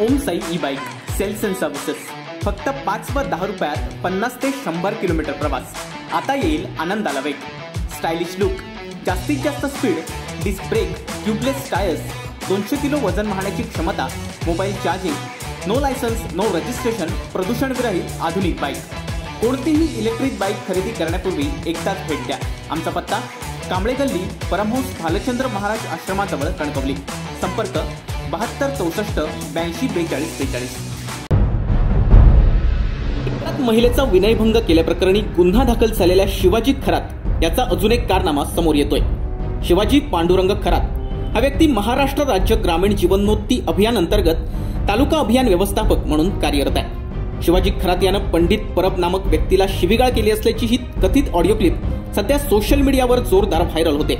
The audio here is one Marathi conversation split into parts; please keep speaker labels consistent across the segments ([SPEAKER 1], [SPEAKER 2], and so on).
[SPEAKER 1] Om Sai e bike sales and services फक्त पाच व दहा रुपयात पन्नास ते शंभर किलोमीटर प्रवास. आता येईल आनंदाला वेग. स्टायलिश लुक जास्तीत जास्त speed disc brake tubeless tyres दोनशे किलो वजन वाहण्याची क्षमता mobile charging no licence no registration प्रदूषणविरहित आधुनिक बाईक कोणतीही इलेक्ट्रिक बाईक खरेदी करण्यापूर्वी एकदाच भेट द्या. आमचा पत्ता कांबळे गल्ली परमहंस भालचंद्र महाराज आश्रमाजवळ कणकवली. संपर्क बहात्तर चौसष्ट ब्याऐंशी बेचाळीस बेचाळीस. महिलेचा विनयभंग केल्याप्रकरणी गुन्हा दाखल झालेल्या शिवाजी खरात याचा अजून एक कारनामा समोर येतोय. शिवाजी पांडुरंग खरात हा व्यक्ती महाराष्ट्र राज्य ग्रामीण जीवनोत्ती अभियान अंतर्गत तालुका अभियान व्यवस्थापक म्हणून कार्यरत आहे. शिवाजी खरात यानं पंडित परब नामक व्यक्तीला शिबिगाळ केली असल्याची ही कथित ऑडिओ क्लिप सध्या सोशल मीडियावर जोरदार व्हायरल होते.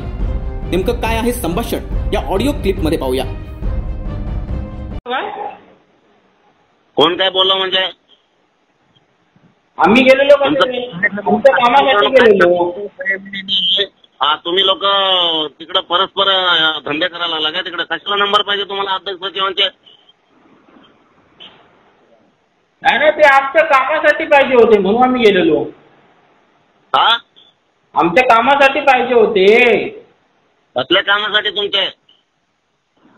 [SPEAKER 1] नेमकं काय आहे संभाषण? या ऑडिओ क्लिपमध्ये पाहूया.
[SPEAKER 2] कोण काय बोललं म्हणजे?
[SPEAKER 3] आम्ही गेलेलो का ते? तुमच्या कामासाठी गेलेलो.
[SPEAKER 2] हा तुम्ही लोक तिकडे परस्पर अं, धंदे करायला लागला का तिकडे? कशाला नंबर पाहिजे तुम्हाला अध्यक्ष सचिवांचे?
[SPEAKER 3] नाही नाही ते आमच्या कामासाठी पाहिजे होते म्हणून आम्ही गेलेलो.
[SPEAKER 2] हा?
[SPEAKER 3] आमच्या कामासाठी पाहिजे होते.
[SPEAKER 2] कसल्या कामासाठी तुमचे?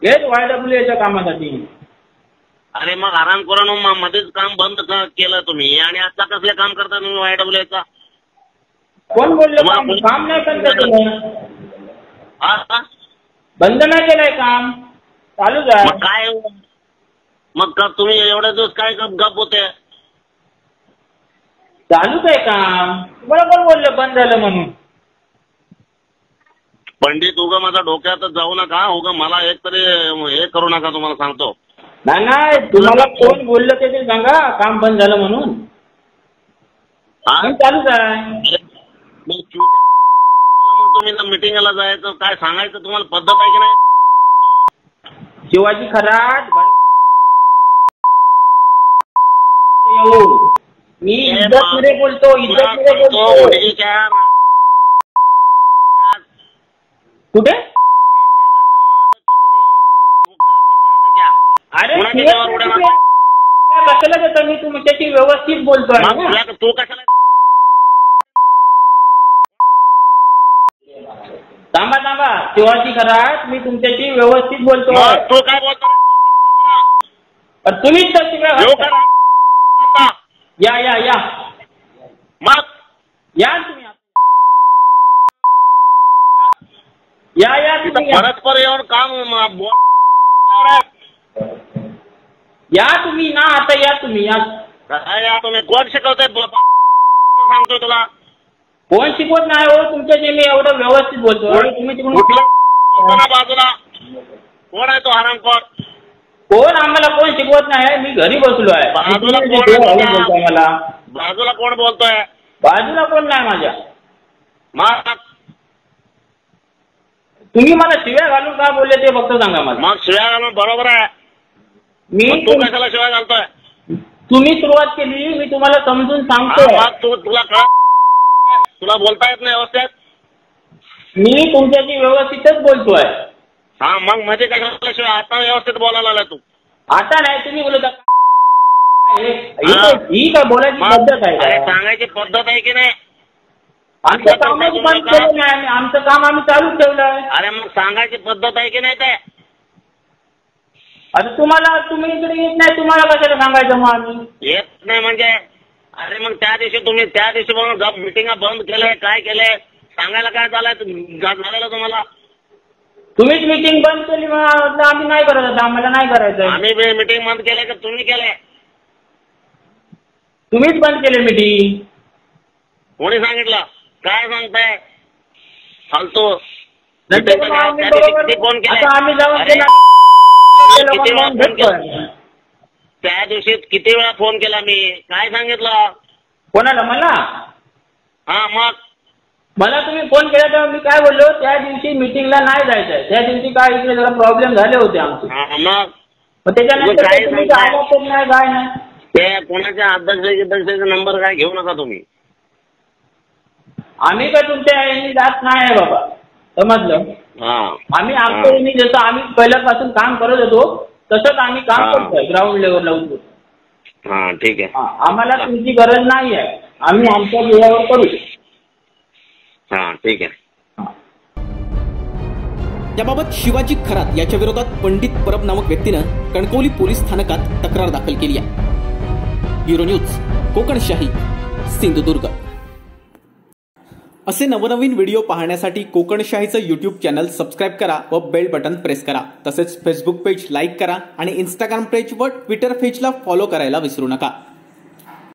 [SPEAKER 3] हेच वाय डब्ल्यू एच्या कामासाठी.
[SPEAKER 2] अरे मग आराम करून मग मध्येच काम बंद क- केलं तुम्ही? आणि आता कसले काम करता तुम्ही वाय डब्ल्यू चा?
[SPEAKER 3] कोण बोललो
[SPEAKER 2] तुम्हाला
[SPEAKER 3] काम?
[SPEAKER 2] कोण-
[SPEAKER 3] काम नाही बंद केलं
[SPEAKER 2] हा?
[SPEAKER 3] बंद नाही केलंय काम. चालूच
[SPEAKER 2] मग
[SPEAKER 3] आहे
[SPEAKER 2] काय? मग का तुम्ही एवढे दिवस काय गप गप होते?
[SPEAKER 3] चालूच आहे काम. तुम्हाला कोण बोललं बंद झालं म्हणून?
[SPEAKER 2] पंडित उगा माझ्या डोक्यात जाऊ नका उगा मला एक तरी हे करू नका तुम्हाला सांगतो.
[SPEAKER 3] नाही नाही तुम्हाला कोण बोललं ते ते सांगा काम बंद झालं म्हणून.
[SPEAKER 2] हा?
[SPEAKER 3] काम चालूच आहे.
[SPEAKER 2] मग चुत्या मग तुम्ही मिटिंगला जायचं काय सांगायचं तुम्हाला? पद्धत आहे की नाही?
[SPEAKER 3] शिवाजी खराट येऊ. मी इज्जत मध्ये बोलतो इज्जत मध्ये बोलतो.
[SPEAKER 2] मुलगीच्या
[SPEAKER 3] कुठे? अरे
[SPEAKER 2] कुणाच्या देवावर उड्या?
[SPEAKER 3] कशाला देतो मी? तुमच्याशी व्यवस्थित बोलतोय.
[SPEAKER 2] मग
[SPEAKER 3] ना.
[SPEAKER 2] तुला- तू कशाला
[SPEAKER 3] थांबा थांबा. शिवाजी खराट मी तुमच्याशी व्यवस्थित बोलतोय.
[SPEAKER 2] मग तू काय बोलतो रे?
[SPEAKER 3] पण तुम्हीच तर शिव्या
[SPEAKER 2] येऊ?
[SPEAKER 3] या या या
[SPEAKER 2] मग
[SPEAKER 3] या तुम्ही या या तुम्ही या.
[SPEAKER 2] येऊन काम म- बोल.
[SPEAKER 3] या तुम्ही ना आता या तुम्ही या.
[SPEAKER 2] काय या तुम्ही? कोण शिकवतोय? ब- सांगतोय तुला.
[SPEAKER 3] कोण शिकवत नाही हो तुमच्याशी मी एवढं व्यवस्थित बोलतोय तुम्ही तिकडून
[SPEAKER 2] कुठला बोलतो बाजूला? कोण आहे तो हरामखोर?
[SPEAKER 3] कोण? आम्हाला कोण शिकवत नाही? मी घरी बसलो आहे.
[SPEAKER 2] बाजूला
[SPEAKER 3] तुम्ही
[SPEAKER 2] कोण
[SPEAKER 3] देव
[SPEAKER 2] आहे
[SPEAKER 3] घालून बोलताय? मला
[SPEAKER 2] बाजूला कोण बोलतोय?
[SPEAKER 3] बाजूला कोण नाही माझ्या.
[SPEAKER 2] मग
[SPEAKER 3] तुम्ही मला शिव्या घालून का बोलले ते फक्त सांगा मला.
[SPEAKER 2] मग शिव्या घालून बरोबर आहे.
[SPEAKER 3] मी
[SPEAKER 2] मग तू कशाला शिव्या घालतोय?
[SPEAKER 3] तुम्ही सुरुवात केली मी तुम्हाला समजून
[SPEAKER 2] हा,
[SPEAKER 3] सांगतो
[SPEAKER 2] मग तू तुला कळत तुला बोलता येत नाही व्यवस्थित?
[SPEAKER 3] मी तुमच्याशी व्यवस्थितच बोलतोय.
[SPEAKER 2] हा मग मध्ये कशाला शिव्या? आता व्यवस्थित बोलायला लागला तू.
[SPEAKER 3] आता नाही तुम्ही बोलत. हे- ही काय- ही काय बोलायची
[SPEAKER 2] मग
[SPEAKER 3] पद्धत आहे
[SPEAKER 2] अरे
[SPEAKER 3] का?
[SPEAKER 2] सांगायची पद्धत आहे की नाही?
[SPEAKER 3] आमचं कामच बंद केलं नाही आम्ही. आमचं काम आम्ही चालू ठेवलंय
[SPEAKER 2] अरे मग सांगायची पद्धत आहे की नाही ते?
[SPEAKER 3] आता तुम्हाला तुम्ही इकडे येत नाही तुम्हाला कशाला सांगायचं मग आम्ही?
[SPEAKER 2] येत नाही म्हणजे? अरे मग त्या दिवशी तुम्ही त्या दिवशी मग गप मिटिंगा बंद केलंय काय केलंय? सांगायला काय झालंय? झालेलं तुम्हाला?
[SPEAKER 3] तुम्हीच मीटिंग बंद केली मग म्हटलं आम्ही नाही करत आता आम्हाला नाही करायचं
[SPEAKER 2] आम्ही मिटिंग बंद केलंय का तुम्ही केलंय?
[SPEAKER 3] तुम्हीच बंद केली मीटिंग
[SPEAKER 2] कोणी सांगितलं? काय सांगताय? फालतू. किती फोन केले. त्या दिवशी किती वेळा फोन केला मी? काय सांगितलं?
[SPEAKER 3] कोणाला मला?
[SPEAKER 2] हा मग.
[SPEAKER 3] मला तुम्ही फोन केला तेव्हा मी काय बोललो? त्या दिवशी मीटिंगला नाही जायचंय. त्या दिवशी काय इकडे जरा प्रॉब्लेम झाले होते आमचे.
[SPEAKER 2] हा, मग.
[SPEAKER 3] त्याच्यानंतर
[SPEAKER 2] काय
[SPEAKER 3] नाही?
[SPEAKER 2] ते कोणाच्या अध्यक्ष नंबर काय घेऊ नका तुम्ही.
[SPEAKER 3] आम्ही काय तुमच्या यांनी जात नाही आहे बाबा? समजलं?
[SPEAKER 2] हा.
[SPEAKER 3] आम्ही आमच्या यांनी जसं आम्ही पहिल्यापासून काम करत होतो तसंच आम्ही काम
[SPEAKER 2] हा.
[SPEAKER 3] करतोय ग्राउंड लेवलला उतरून.
[SPEAKER 2] हा ठीक आहे.
[SPEAKER 3] हा, आम्हाला तुमची गरज नाही आहे. आम्ही आमच्या वेळेवर करू
[SPEAKER 2] हा ठीक आहे.
[SPEAKER 1] याबाबत शिवाजी खरात याच्या विरोधात पंडित परब नामक व्यक्तीनं कणकवली पोलीस स्थानकात तक्रार दाखल केली आहे. Bureau news Kokanshahi Sindhudurg. असे नवनवीन व्हिडिओ पाहण्यासाठी कोकणशाहीचं यूट्यूब चॅनल सबस्क्राईब करा व बेल बटन प्रेस करा. तसेच फेसबुक पेज लाईक करा आणि इंस्टाग्राम पेज व ट्विटर पेजला फॉलो करायला विसरू नका.